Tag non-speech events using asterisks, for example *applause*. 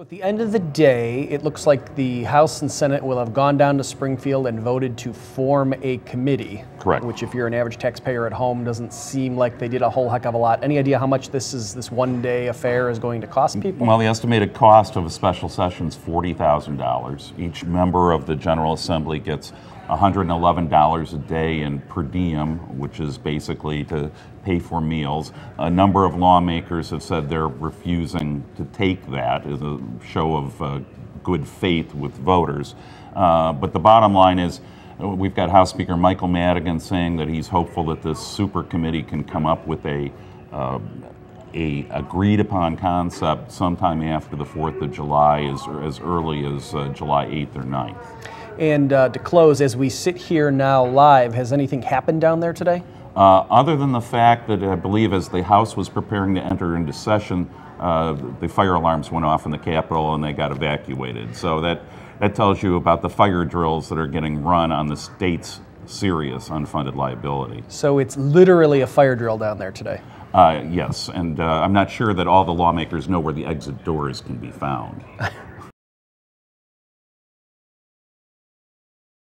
At the end of the day, it looks like the House and Senate will have gone down to Springfield and voted to form a committee. Correct. Which, if you're an average taxpayer at home, doesn't seem like they did a whole heck of a lot. Any idea how much this is this one day affair is going to cost people? Well, the estimated cost of a special session is $40,000. Each member of the General Assembly gets $111 a day in per diem, which is basically to pay for meals. A number of lawmakers have said they're refusing to take that as a show of uh, good faith with voters. Uh, but the bottom line is, We've got House Speaker Michael Madigan saying that he's hopeful that this super committee can come up with a uh, a agreed upon concept sometime after the 4th of July, as, as early as uh, July 8th or 9th. And uh, to close, as we sit here now live, has anything happened down there today? Uh, other than the fact that I believe as the House was preparing to enter into session, uh, the fire alarms went off in the Capitol and they got evacuated. So that, that tells you about the fire drills that are getting run on the state's serious unfunded liability. So it's literally a fire drill down there today. Uh, yes, and uh, I'm not sure that all the lawmakers know where the exit doors can be found. *laughs*